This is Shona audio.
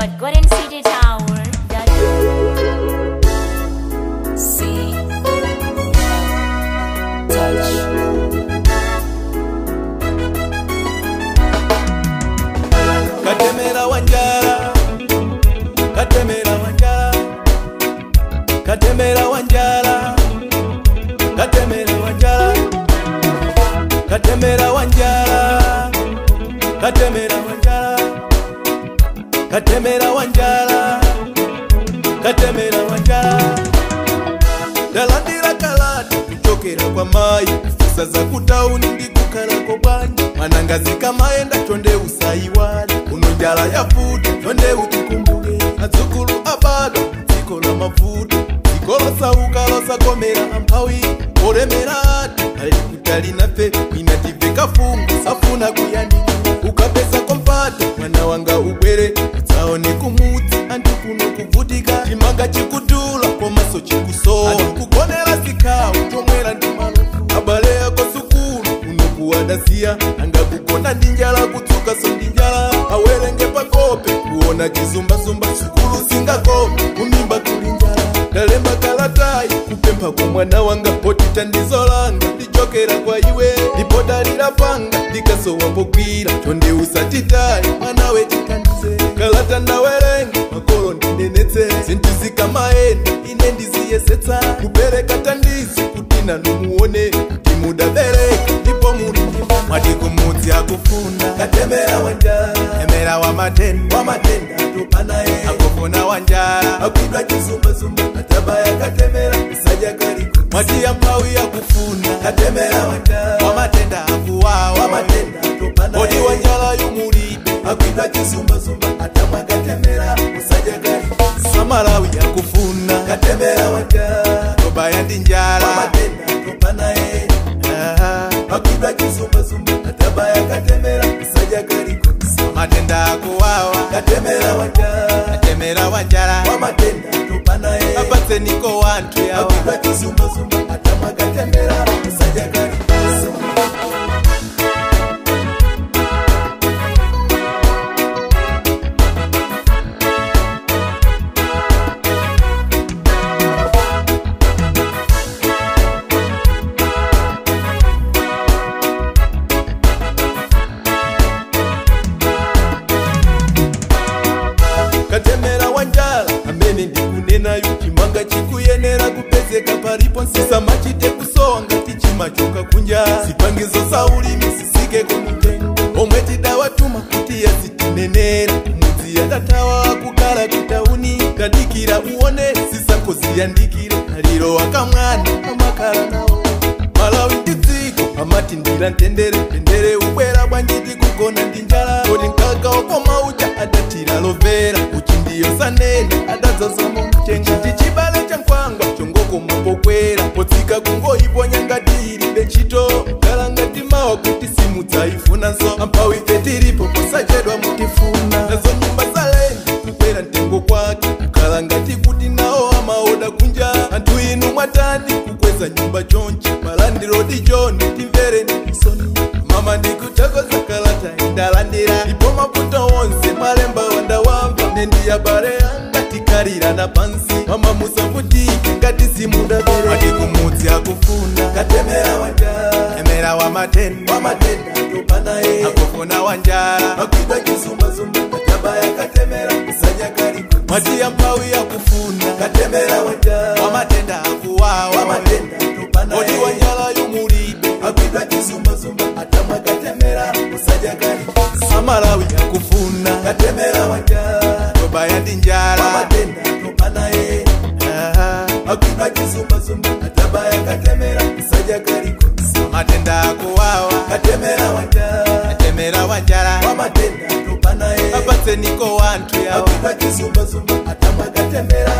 Lord, go and tower. That touch. Katemera wanjara, katemera wanjara, katemera wanjara, katemera wanjara, katemera wanjara, katemera wanjara. katemera wanjala katemera wanjala ndalandira kalata kuchokera kwamai kusaza kutauni ndikukala kobwanya manangazika maenda tondeusaiwali unonjala yafuta tondeutikumbuke adzukulu abada dziko la mavuta dziko losauka losagomera amphawi woremera ati ali kutali nafe mwinatibvekafungu safuna kuyanika kuwana chizumbazumba chikulu singako kumimba kulinjala ndalemba kalatai kupempha kumwana wanga potita ndizolanga ndijokera kwa iwe ndipodalira panga ndikasowambogwira chonde usatitai mwanawe chikandise kalata ndawerenga makolo ndinenetse sintizika maenda ine ndiziyesetsa kubereka tandizi kuti nanumuone kuti mudabereka ndipo muri mwati kumudzi akufunda katemera wanjala temera wa matenda natembera wenda wamatenda akuwawa wamatenda topanda odi wanjala yumuli akwita chizumbazumba atama katembera gari Samara wia kufuna katembera wenda toba ya yandi njala wamatenda topana ye akwita chizumbazumba ataba yakatembera musajja kaliko amatenda akuwawa katembera wenda katembera wanjala wamatenda topana ye abatseniko wantwe awa akwita zumba kuchera kupezeka paripo sisamachite kusonga tichimachoka kunja sipangizo saurimisisike kumute omwe tida watuma kuti yazitinenere mudzi yatatawa kugara kutauni kadikira uone sisakoziyandikire hariro akamwana amakara nawo malawi ndidziko amati ndira ndendere pendere ubwera bwanjiti kugona ndinjala kodi nkakaokomaucha adatira lovera uchindiyosanene adadzazomo chenjitichiba kuteza nyumba chonje malandirodi joni timverenisoni mama ndikutako kakalata indalandira ipo mabuta wonse malemba wanda wamba nendiya bare anga tikarirana pansi mama musakuti ngatisimudaadi kumudzi akufuna katemera wanja temera wamatenda wamatenda topanaye akufuna wanjara makwita chizumbazumba kajaba yakatemera kusanyakari madiyampawi akufuna katemera wanja wamatenda matenda akuwawa atemera wanjara abatseniko wantu yaoaaaatemera